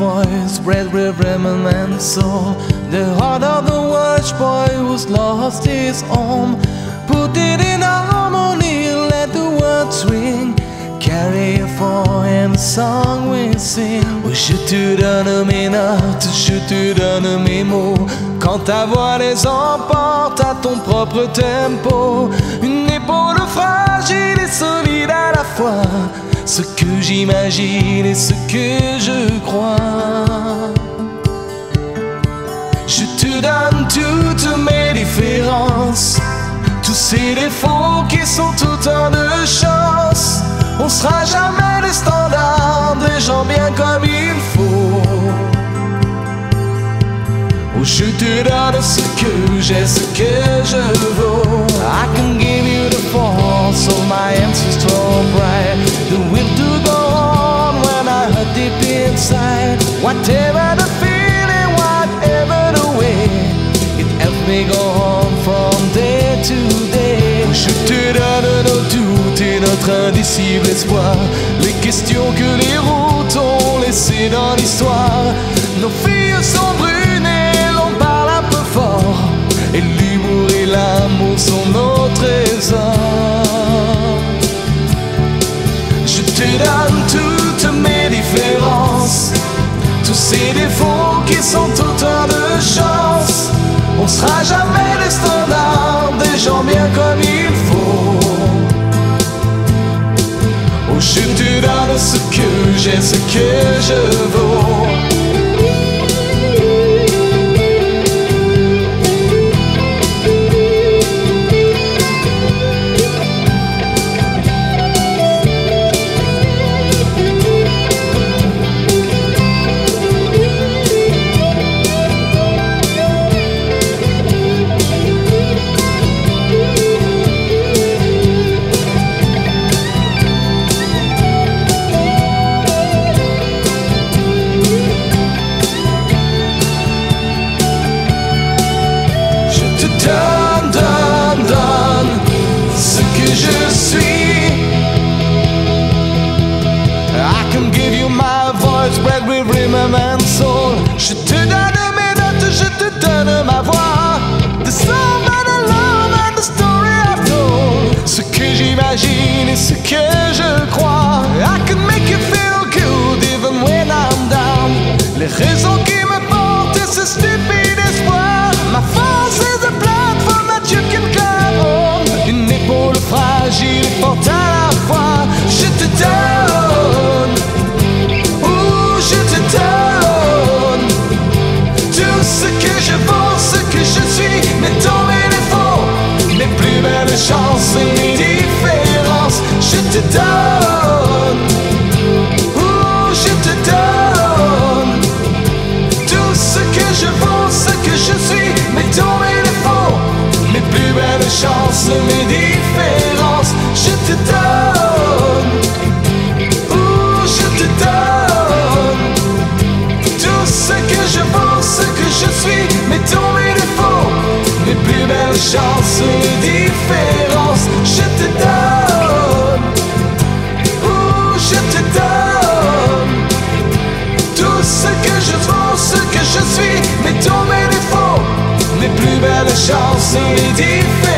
voice, rhythm and soul. The heart of the watch boy who's lost his home. Put it in harmony, let the words ring. Carry a for and the song we sing. Je te donne mes notes, je te donne mes mots. Quand ta voix les emporte à ton propre tempo. Une épaule fragile et solide à la fois. Ce que j'imagine et ce que je crois. Tous ces défauts qui sont autant de chance. On sera jamais les standards des gens bien comme il faut. Oh, je te donne ce que j'ai, ce que je vaux. I can give you the force of my ancestral pride, the will to go on when I hurt deep inside. Whatever the feeling, whatever the way, it helps me go indicible espoir, les questions que les routes ont laissées dans l'histoire. Nos filles sont brunées, l'on parle un peu fort, et l'humour et l'amour sont nos trésors. Je te donne toutes mes différences, tous ces défauts qui sont autant de chance. On sera jamais les Je te donne ce que j'ai, ce que je vaux. Je. I can give you my voice, rhythm and soul. Je te donne mes plus belles chances, mes différences. Je te donne, ouh, je te donne tout ce que je ce que je suis, mes dons, mes défauts, mes plus belles chances, mes différences. Défauts, mes